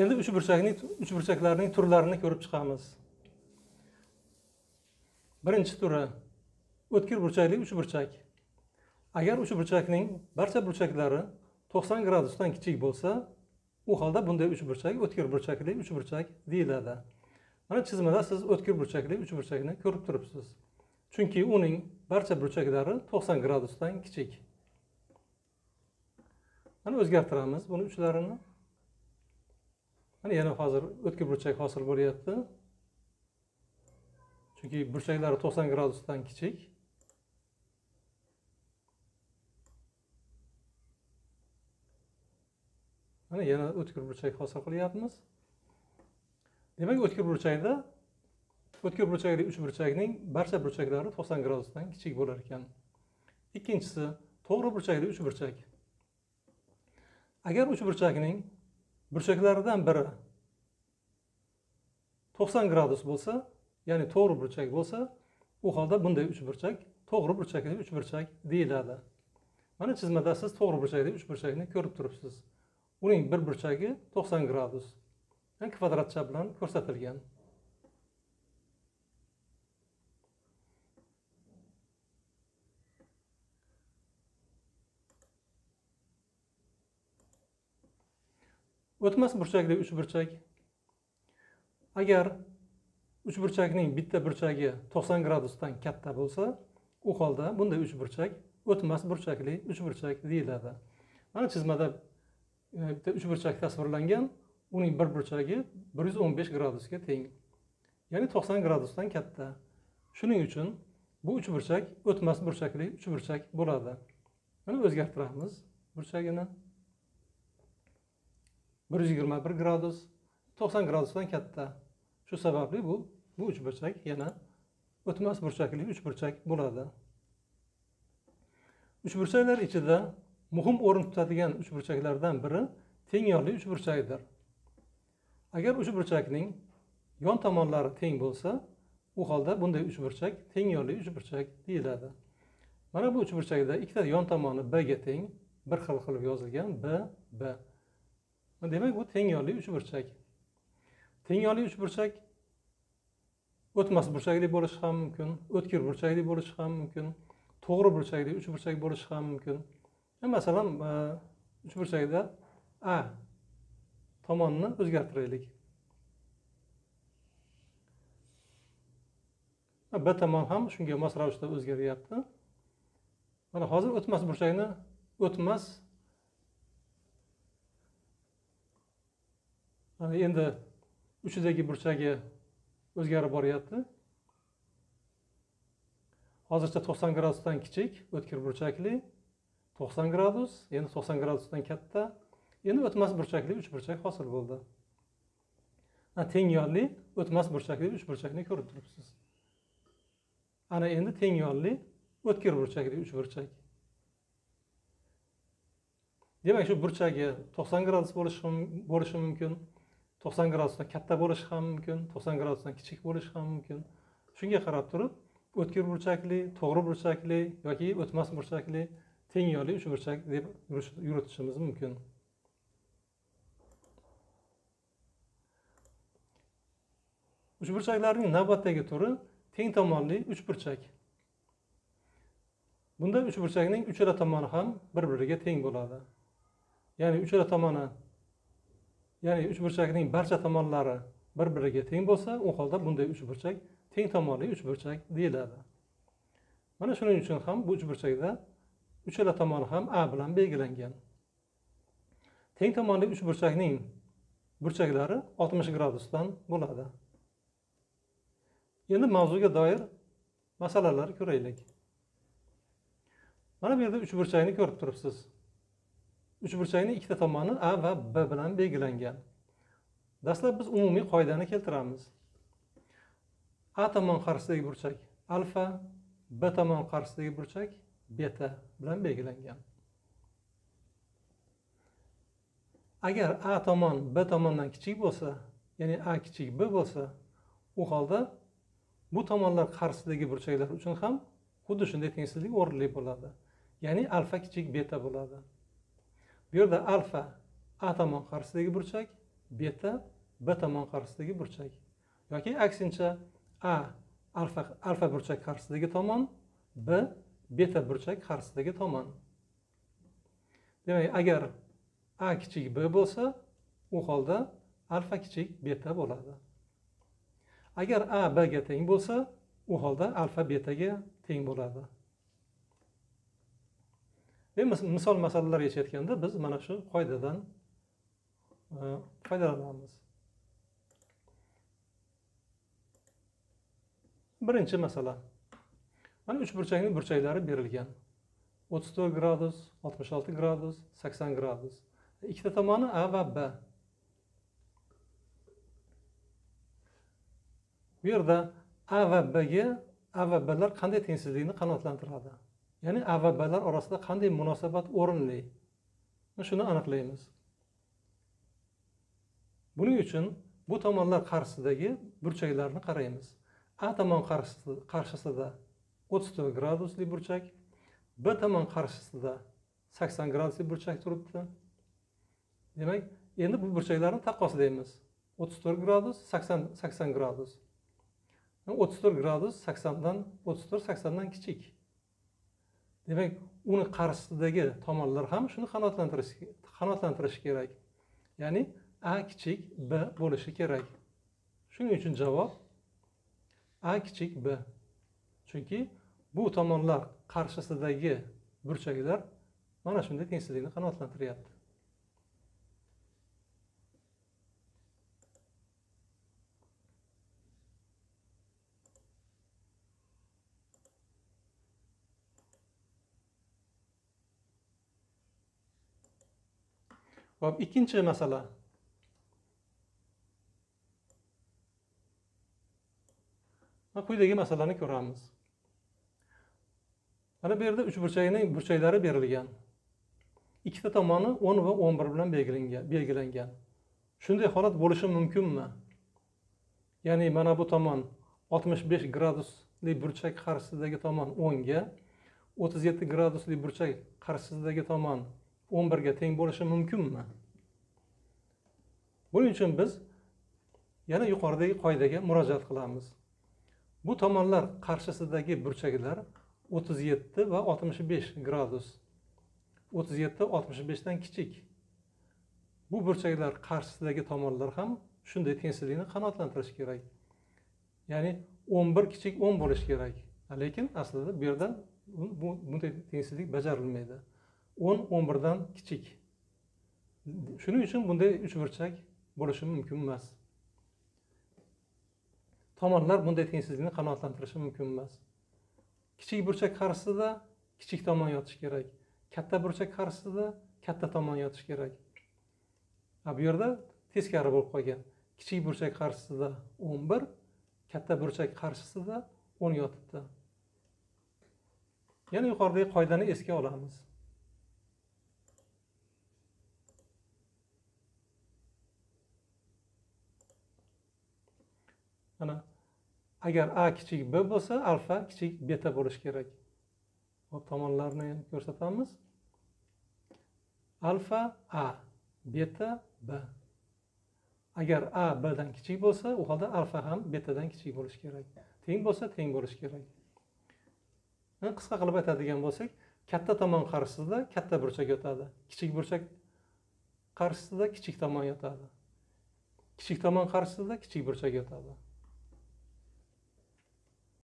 endi uchburchakning uchburchaklarning turlarini ko'rib chiqamiz. Birinchi turi o'tkir burchakli uchburchak agar uchburchakning barcha burchaklari to'qson gradusdan kichik bo'lsa u holda bunday uchburchak o'tkir burchakli uchburchak deyiladi. Mana chizmada siz o'tkir burchakli uchburchakni ko'rib turibsiz. Chunki uning barcha burchaklari to'qson gradusdan kichik. Mana o'zgartiramiz buni uchlarini. Mana yana hozir o'tkir burchak hosil bo'lyapti. Chunki burchaklari to'qson gradusdan kichik. Mana yana o'tkir burchak hosil qilyapmiz. Demak o'tkir burchakda o'tkir burchakli uchburchakning barcha burchaklari to'qson gradusdan kichik bo'lar ekan. Ikkinchisi to'g'ri burchakli uchburchak agar uchburchakning burchaklaridan biri. To'qson gradus bo'lsa ya'ni to'g'ri burchak bo'lsa u holda bunday uchburchak to'g'ri burchakli uchburchak deyiladi. Mana chizmada siz to'g'ri burchakli uchburchakni ko'rib turibsiz. Uning bir burchagi to'qson gradus. Kvadratcha bilan ko'rsatilgan. O'tmas burchakda uch burchak. Agar uchburchakning bitta burchagi to'qson gradusdan katta bo'lsa u holda bunday uchburchak o'tmas burchakli uchburchak deyiladi. Mana chizmada e, bitta uchburchak tasvirlangan uning bir burchagi bir yuz o'n besh gradusga teng. Ya'ni to'qson gradusdan katta. Shuning uchun bu uchburchak o'tmas burchakli uchburchak bo'ladi. Mana o'zgartiramiz burchagini. Bir yuz yigirma bir gradus. To'qson gradusdan katta. Shu sababli bu bu uchburchak yana o'tmas burchakli uchburchak bo'ladi. Uchburchaklar ichida muhim o'rin tutadigan uchburchaklardan biri teng yonli uchburchakdir agar uchburchakning yon tomonlari teng bo'lsa u holda bunday uchburchak teng yonli uchburchak deyiladi. Mana bu uchburchakda ikkita yon tomoni b ga teng bir xil qilib yozilgan b b. demak bu teng yonli uchburchak teng yonli uchburchak o'tmas burchakli bo'lishi ham mumkin o'tkir burchakli bo'lishi ham mumkin to'g'ri burchakli uchburchak bo'lishi ham mumkin masalan uch uchburchakda a tomonni o'zgartiraylik b tomon ham shunga mos ravishda o'zgaryapti mana hozir o'tmas burchakni o'tmas mana endi uchidagi burchagi o'zgarib boryapti. Hozircha to'qson gradusdan kichik o'tkir burchakli. To'qson gradus endi to'qson gradusdan katta. Endi o'tmas burchakli uch burchak hosil bo'ldi. Teng yonli o'tmas burchakli uch burchakni ko'rib turibsiz. Ana endi teng yonli o'tkir burchakli uch burchak. Demak shu burchagi to'qson gradus bo'lishi mumkin. To'qson gradusdan katta bo'lishi ham mumkin to'qson gradusdan kichik bo'lishi ham mumkin. Shunga qarab turib o'tkir burchakli to'g'ri burchakli yoki o'tmas burchakli teng yonli uchburchak deb yuritishimiz mumkin. Uchburchaklarning navbatdagi turi teng tomonli uchburchak bunda uchburchakning uchala tomoni ham bir biriga teng bo'ladi. Ya'ni uchala tomoni ya'ni uchburchakning barcha tomonlari bir biriga teng bo'lsa u holda bunday uchburchak teng tomonli uchburchak deyiladi. Mana shuning uchun ham bu uchburchakda uchala tomoni ham a bilan belgilangan. Teng tomonli uchburchakning burchaklari oltmish gradusdan bo'ladi. Endi mavzuga doir masalalar ko'raylik. Mana bu yerda uchburchakni ko'rib turibsiz. Uchburchakning ikkita tomoni a va b bilan belgilangan. Dastlab biz umumiy qoidani keltiramiz. A tomon qarshisidagi burchak alfa b tomon qarshisidagi burchak beta bilan belgilangan. Agar a tomon b tomondan kichik bo'lsa ya'ni a kichik b bo'lsa u holda bu tomonlar qarshisidagi burchaklar uchun ham xuddi shunday tengsizlik o'rinli bo'ladi. Ya'ni alfa kichik beta bo'ladi. Bu yerda alfa a tomon qarshisidagi burchak beta b tomon qarshisidagi burchak. Yoki aksincha a alfa alfa burchak qarshisidagi tomon b beta burchak qarshisidagi tomon. Demak agar a kichik b bo'lsa u holda alfa kichik beta bo'ladi. Agar a bga teng bo'lsa u holda alfa betaga teng bo'ladi. Misol masalalar yechayotganda biz mana shu qoidadan e, foydalanamiz. Birinchi masala. Mana uchburchakning burchaklari berilgan. o'ttiz to'rt gradus oltmish olti gradus sakson gradus. Ikkita tomoni a va b. Bu yerda a va bga a va blar qanday tengsizlikni qanoatlantiradi? Ya'ni avvalbalar orasida qanday munosabat o'rinli? Shuni aniqlaymiz. Buning uchun bu tomonlar qarshisidagi burchaklarni qaraymiz. A tomon qarshisida o'ttiz to'rt gradusli burchak b tomon qarshisida sakson gradusli burchak turibdi. Demak endi bu burchaklarni taqqoslaymiz. o'ttiz to'rt gradus sakson sakson gradus. O'ttiz to'rt gradus saksondan o'ttiz to'rt saksondan kichik. Demak uni qarshisidagi tomonlar ham shuni qanoatlantirish qanoatlantirishi kerak. Ya'ni a kichik b bo'lishi kerak. Shuning uchun javob a kichik b. Chunki bu tomonlar qarshisidagi burchaklar mana shunday tengsizlikni qanoatlantiryapti. Va ikkinchi masala. Mana quyidagi masalani ko'ramiz. Mana bu yerda uchburchakning burchaklari berilgan. Ikkita tomoni 10 va 11 bilan belgilangan, belgilangan. Shunday holat bo'lishi mumkinmi? Ya'ni mana bu tomon 65 gradusli burchak qarshisidagi tomon 10 ga, 37 gradusli burchak qarshisidagi tomon o'n birga teng bo'lishi mumkinmi? Buning uchun biz yana yuqoridagi qoidaga murojaat qilamiz. Bu tomonlar qarshisidagi burchaklar o'ttiz yetti va oltmish besh gradus. o'ttiz yetti oltmish beshdan kichik. Bu burchaklar qarshisidagi tomonlar ham shunday tengsizlikni qanoatlantirishi kerak. Ya'ni o'n bir kichik o'n bo'lishi kerak. Lekin aslida bu yerda bunday tengsizlik bajarilmaydi. O'n o'n birdan kichik. Shuning uchun bunday uchburchak bo'lishi mumkin emas. Tomonlar bunday tengsizlikni qanoatlantirishi mumkin emas. Kichik burchak qarshisida kichik tomon yotish kerak. Katta burchak qarshisida katta tomon yotish kerak. A bu yerda teskari bo'lib qolgan. Kichik burchak qarshisida o'n bir katta burchak qarshisida o'n yotibdi. Yana yuqoridagi qoidani esga olamiz. Mana agar a kichik b bo'lsa alfa kichik beta bo'lishi kerak. Hop tomonlarni ko'rsatamiz. Alfa a beta b. Agar a bdan kichik bo'lsa u holda alfa ham betadan kichik bo'lishi kerak. Teng bo'lsa teng bo'lishi kerak. Qisqa qilib aytadigan bo'lsak katta tomon qarshisida katta burchak yotadi. Kichik burchak qarshisida kichik tomon yotadi. Kichik tomon qarshisida kichik burchak yotadi.